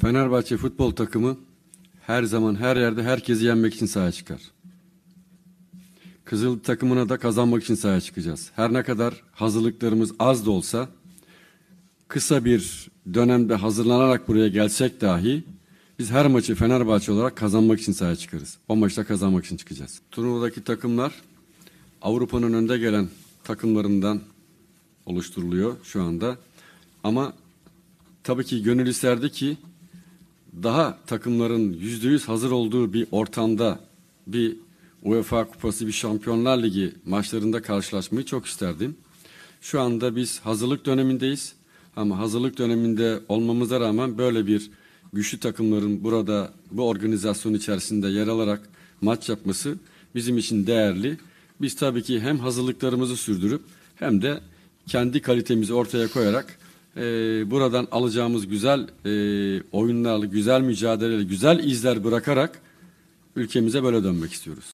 Fenerbahçe futbol takımı her zaman her yerde herkesi yenmek için sahaya çıkar. Kızıl takımına da kazanmak için sahaya çıkacağız. Her ne kadar hazırlıklarımız az da olsa kısa bir dönemde hazırlanarak buraya gelsek dahi biz her maçı Fenerbahçe olarak kazanmak için sahaya çıkarız. O maçta kazanmak için çıkacağız. Turnuvadaki takımlar Avrupa'nın önde gelen takımlarından oluşturuluyor şu anda. Ama tabii ki gönül isterdi ki daha takımların yüzde yüz hazır olduğu bir ortamda bir UEFA Kupası, bir Şampiyonlar Ligi maçlarında karşılaşmayı çok isterdim. Şu anda biz hazırlık dönemindeyiz. Ama hazırlık döneminde olmamıza rağmen böyle bir güçlü takımların burada bu organizasyon içerisinde yer alarak maç yapması bizim için değerli. Biz tabii ki hem hazırlıklarımızı sürdürüp hem de kendi kalitemizi ortaya koyarak e, buradan alacağımız güzel e, oyunlarla, güzel mücadeleyle, güzel izler bırakarak ülkemize böyle dönmek istiyoruz.